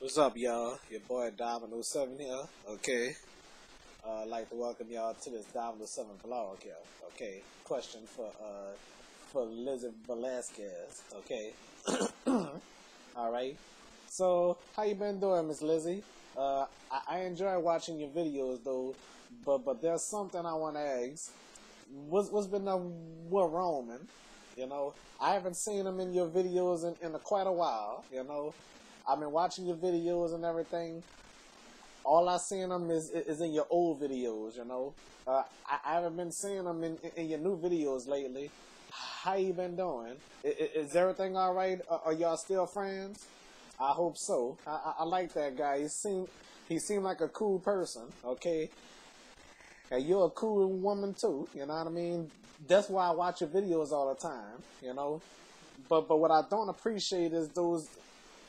What's up, y'all? Your boy Domino7 here. Okay. Uh, I'd like to welcome y'all to this Domino7 vlog here. Okay. Question for uh, for Lizzie Velasquez. Okay. Alright. So, how you been doing, Miss Lizzie? Uh, I, I enjoy watching your videos, though, but but there's something I want to ask. What's, what's been up with Roman? You know, I haven't seen him in your videos in, in a, quite a while, you know. I've been watching your videos and everything. All I seen them is is in your old videos, you know. Uh, I, I, haven't been seeing them in, in, your new videos lately. How you been doing? Is, is everything all right? Are y'all still friends? I hope so. I, I, I, like that guy. He seemed he seemed like a cool person. Okay, and you're a cool woman too. You know what I mean? That's why I watch your videos all the time. You know, but but what I don't appreciate is those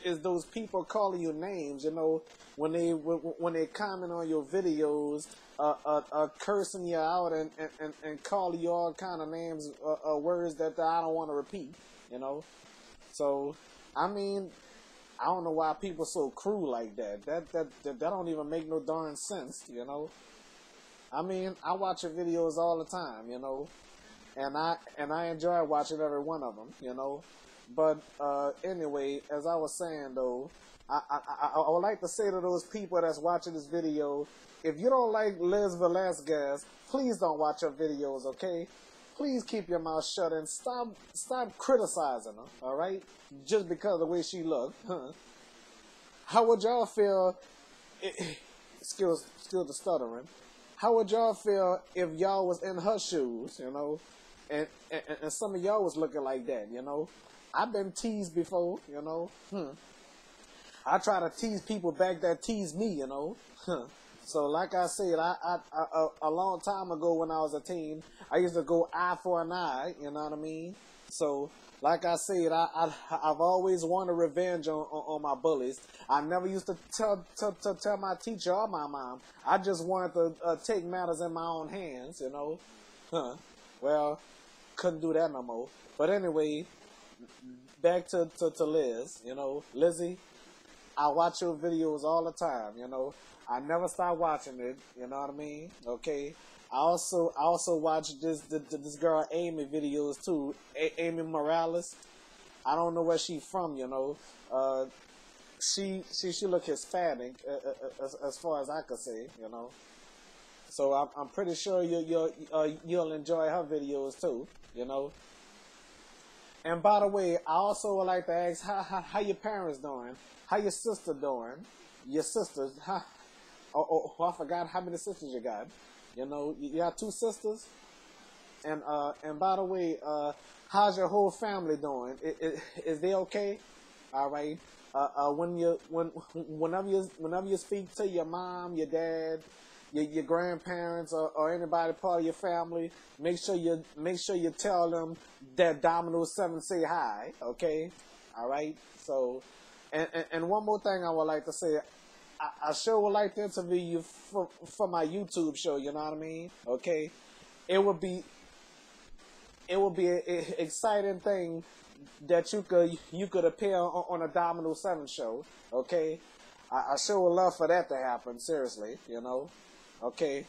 is those people calling you names. You know, when they when they comment on your videos, uh, uh, uh cursing you out and, and, and calling you all kind of names, uh, uh words that I don't want to repeat. You know, so I mean, I don't know why people so cruel like that. That that that, that don't even make no darn sense. You know. I mean, I watch your videos all the time, you know, and I and I enjoy watching every one of them, you know. But uh, anyway, as I was saying though, I, I, I, I, would like to say to those people that's watching this video, if you don't like Liz Velasquez, please don't watch her videos, okay? Please keep your mouth shut and stop stop criticizing her, all right? Just because of the way she looked. Huh? How would y'all feel? Excuse, excuse the stuttering. How would y'all feel if y'all was in her shoes, you know, and, and, and some of y'all was looking like that, you know? I've been teased before, you know. Hmm. I try to tease people back that tease me, you know. Huh. So, like I said, I, I, I, a long time ago when I was a teen, I used to go eye for an eye. You know what I mean? So, like I said, I, I have always wanted revenge on, on, on, my bullies. I never used to tell, tell, tell, tell my teacher or my mom. I just wanted to uh, take matters in my own hands. You know? Huh. Well, couldn't do that no more. But anyway, back to, to, to Liz, you know, Lizzie, I watch your videos all the time, you know. I never stop watching it, you know what I mean? Okay. I also I also watch this this, this girl Amy videos too, A- Amy Morales. I don't know where she from, you know. Uh, she she she look Hispanic uh, uh, uh, as, as far as I could say, you know. So I'm I'm pretty sure you you uh, you'll enjoy her videos too, you know. And by the way, I also would like to ask how, how, how your parents doing? How your sister doing? Your sisters? How, oh, oh, oh, I forgot how many sisters you got. You know, you got two sisters. And uh, and by the way, uh, how's your whole family doing? Is, is, is they okay? All right. Uh, uh, when you when whenever you whenever you speak to your mom, your dad, your, your grandparents or, or anybody part of your family, make sure you make sure you tell them that Domino Seven say hi. Okay, all right. So, and, and, and one more thing I would like to say, I, I sure would like to interview you for for my YouTube show. You know what I mean? Okay, it would be it would be an exciting thing that you could you could appear on, on a Domino Seven show. Okay, I, I sure would love for that to happen. Seriously, you know. Okay,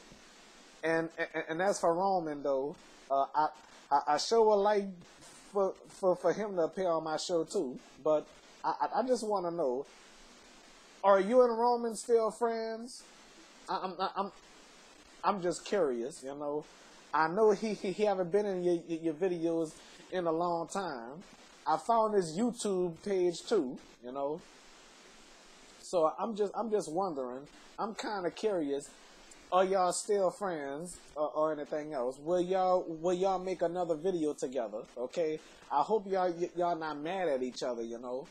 and and, and as for Roman though, uh, I, I I sure would like for for for him to appear on my show too. But I I just want to know, are you and Roman still friends? I, I'm I'm I'm just curious. You know, I know he he, he haven't been in your your videos in a long time. I found his YouTube page too. You know. So I'm just I'm just wondering. I'm kind of curious are y'all still friends or, or, anything else? Will y'all will y'all make another video together? Okay. I hope y'all y'all not mad at each other. You know.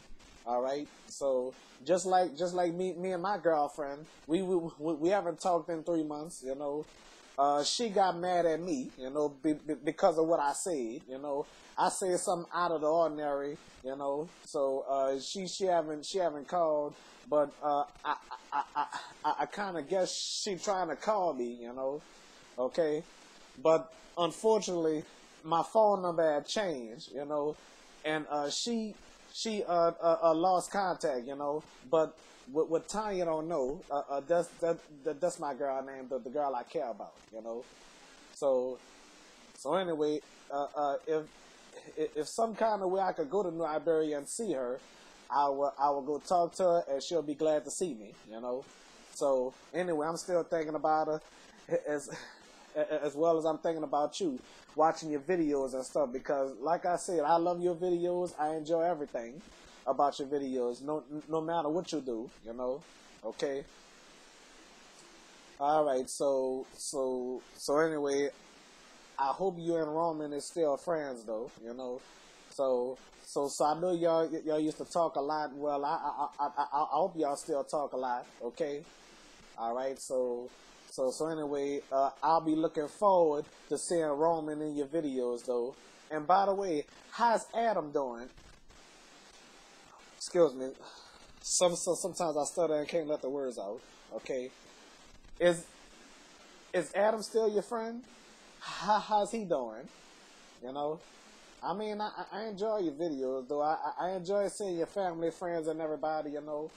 All right. So just like just like me me and my girlfriend, we we, we haven't talked in three months. You know. Uh, she got mad at me, you know, be, be, because of what I said. You know, I said something out of the ordinary, you know. So uh, she she haven't she haven't called, but uh, I I I, I, I kind of guess she trying to call me, you know. Okay, but unfortunately, my phone number had changed, you know, and uh, she she uh, uh, uh lost contact, you know. But what, what Tanya don't know, uh, uh, that's that, that, that's my girl name, the, the girl I care about, you know. So so anyway, uh, uh, if if some kind of way I could go to New Iberia and see her, I will I will go talk to her and she'll be glad to see me, you know. So anyway, I'm still thinking about her as as well as I'm thinking about you, watching your videos and stuff. Because like I said, I love your videos. I enjoy everything about your videos, no no matter what you do, you know. Okay. All right. So so so anyway, I hope you and Roman is still friends though, you know. So so so I know y'all y'all used to talk a lot. Well, I I I I, I hope y'all still talk a lot. Okay. All right. So so so anyway, uh, I'll be looking forward to seeing Roman in your videos though. And by the way, how's Adam doing? Excuse me. Some, some sometimes I stutter and can't let the words out. Okay. Is is Adam still your friend? How, how's he doing? You know, I mean, I, I enjoy your videos, though. I, I enjoy seeing your family, friends, and everybody. You know,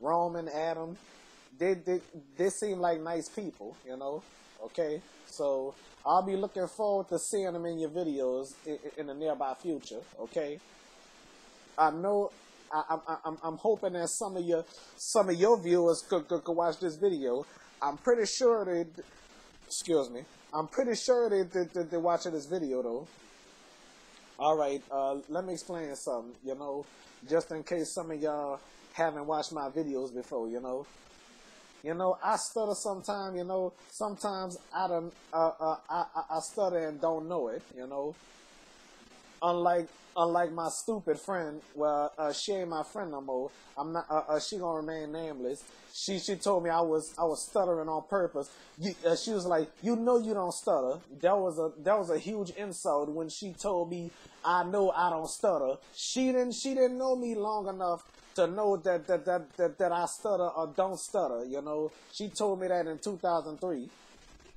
Roman, Adam, they they they seem like nice people. You know, okay. So I'll be looking forward to seeing them in your videos in, in the nearby future. Okay. I know. I, I, I'm, I'm hoping that some of your some of your viewers could, could, could watch this video. I'm pretty sure they, excuse me, I'm pretty sure they, they, they're watching this video though. All right, uh, let me explain something, you know, just in case some of y'all haven't watched my videos before, you know. You know, I stutter sometimes, you know, sometimes I don't, uh, uh, I, I stutter and don't know it, you know. Unlike unlike my stupid friend, well, uh, she ain't my friend no more. I'm not. Uh, uh, she gonna remain nameless. She she told me I was I was stuttering on purpose. You, uh, she was like, you know, you don't stutter. That was a that was a huge insult when she told me I know I don't stutter. She didn't she didn't know me long enough to know that that that that, that I stutter or don't stutter. You know, she told me that in 2003.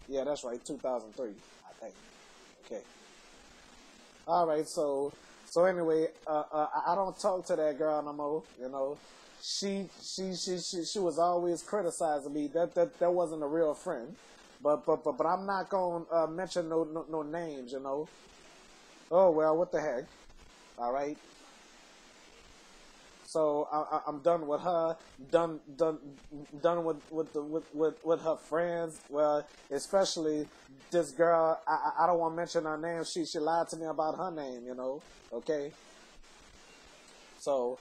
Yeah, that's right, 2003. I think. Okay. All right, so so anyway, uh, uh, I don't talk to that girl no more. You know, she she she she, she was always criticizing me. That that that wasn't a real friend. But but but but I'm not gonna uh, mention no, no no names. You know. Oh well, what the heck? All right. So I, am done with her. Done, done, done with with, the, with with with her friends. Well, especially this girl. I I don't want to mention her name. She she lied to me about her name. You know. Okay. So,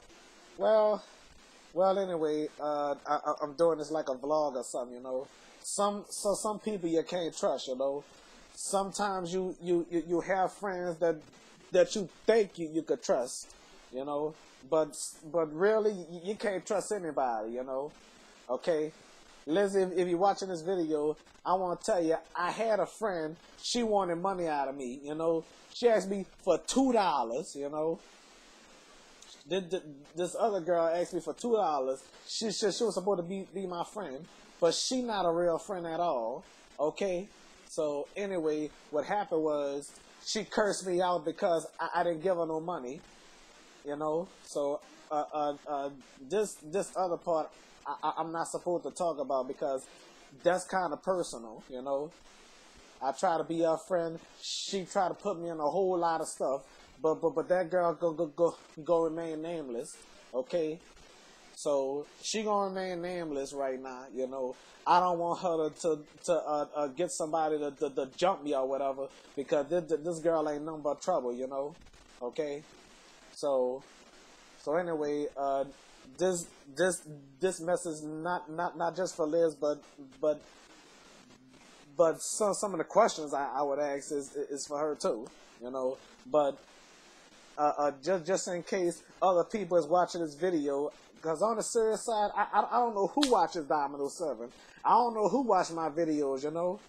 well, well. Anyway, uh, I, I'm doing this like a vlog or something. You know. Some so some people you can't trust. You know. Sometimes you you you, you have friends that that you think you, you could trust. You know but but really, you can't trust anybody, you know. Okay, Lizzie, if, you're watching this video, I want to tell you, I had a friend. She wanted money out of me, you know. She asked me for two dollars, you know. This other girl asked me for two dollars. She, she she was supposed to be be my friend, but she not a real friend at all. Okay, so anyway, what happened was she cursed me out because I, I didn't give her no money you know. So uh, uh, uh, this this other part I, I'm not supposed to talk about because that's kind of personal, you know. I try to be her friend. She try to put me in a whole lot of stuff, but but but that girl go go go go remain nameless, okay? So she gonna remain nameless right now, you know. I don't want her to to, to uh, uh, get somebody to, to, to, jump me or whatever because this, this girl ain't nothing but trouble, you know. Okay. So, so anyway, uh, this this this message not not not just for Liz, but but but some some of the questions I, I would ask is is for her too, you know. But uh, uh, just just in case other people is watching this video, because on the serious side, I, I, I don't know who watches Diamond 07. I don't know who watches my videos, you know.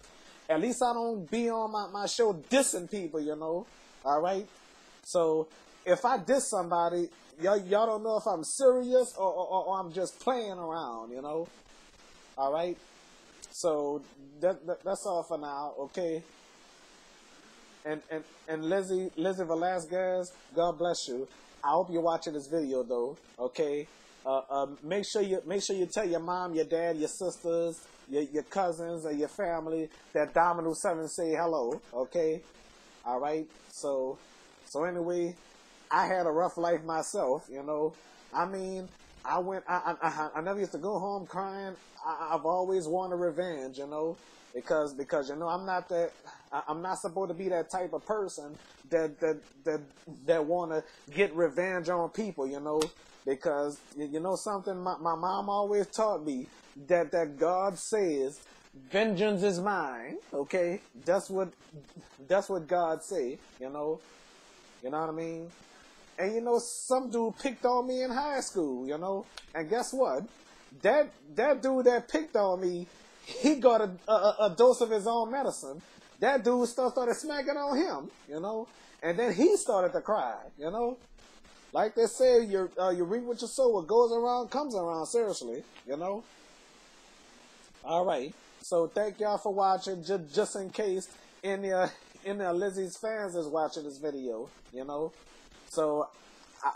At least I don't be on my, my show dissing people, you know. All right. So if I diss somebody, y'all, y'all don't know if I'm serious or, or, or I'm just playing around, you know? All right? So that, that, that's all for now, okay? And, and, and Lizzie, Lizzie Velasquez, God bless you. I hope you're watching this video though. Okay. Uh, uh, make sure you make sure you tell your mom, your dad, your sisters, your, your cousins, or your family that Domino Seven say hello. Okay. All right. So, so anyway, I had a rough life myself. You know. I mean, I went. I I, I never used to go home crying. I, I've always wanted revenge. You know because because you know I'm not that I'm not supposed to be that type of person that that that that want to get revenge on people, you know, because you know something my, my mom always taught me that that God says vengeance is mine, okay? That's what that's what God say, you know. You know what I mean? And you know some dude picked on me in high school, you know. And guess what? That that dude that picked on me he got a, a, a, dose of his own medicine. That dude started smacking on him, you know, and then he started to cry, you know. Like they say, you uh, you reap what you sow. What goes around comes around. Seriously, you know. All right. So thank y'all for watching. Just just in case any uh, any of Lizzie's fans is watching this video, you know. So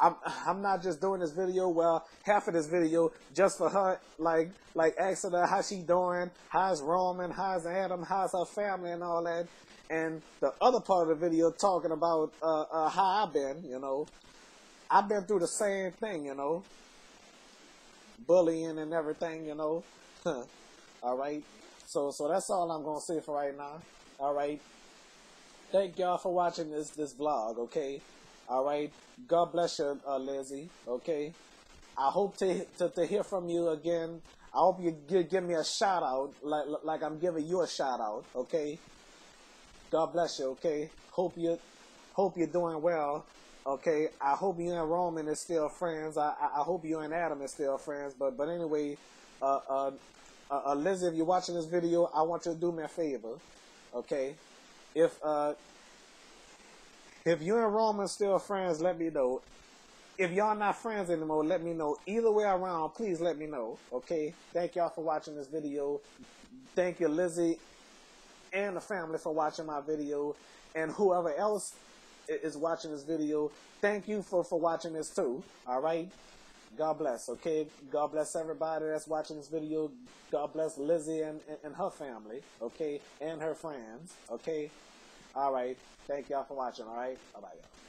I'm I'm not just doing this video. Well, half of this video just for her, like like asking her how she doing, how's Roman, how's Adam, how's her family, and all that. And the other part of the video talking about uh, uh, how I've been. You know, I've been through the same thing. You know, bullying and everything. You know. all right. So so that's all I'm gonna say for right now. All right. Thank y'all for watching this this vlog. Okay. All right. God bless you, uh, Lizzie. Okay. I hope to, to, to hear from you again. I hope you give, give me a shout out, like like I'm giving you a shout out. Okay. God bless you. Okay. Hope you hope you're doing well. Okay. I hope you and Roman is still friends. I I, I hope you and Adam is still friends. But but anyway, uh, uh, uh, uh, Lizzie, if you're watching this video, I want you to do me a favor. Okay. If uh if you and Roman still friends, let me know. If y'all not friends anymore, let me know. Either way around, please let me know. Okay? Thank y'all for watching this video. Thank you, Lizzie and the family for watching my video. And whoever else is watching this video, thank you for, for watching this too. All right? God bless, okay? God bless everybody that's watching this video. God bless Lizzie and, and, and her family, okay? And her friends, okay? All right. Thank y'all for watching. All right. Bye bye, y'all.